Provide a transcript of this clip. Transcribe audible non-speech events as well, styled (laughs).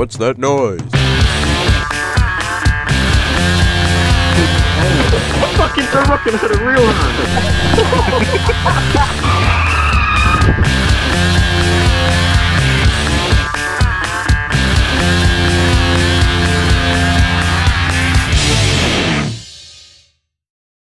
what's that noise? Fucking eruption at a real (laughs)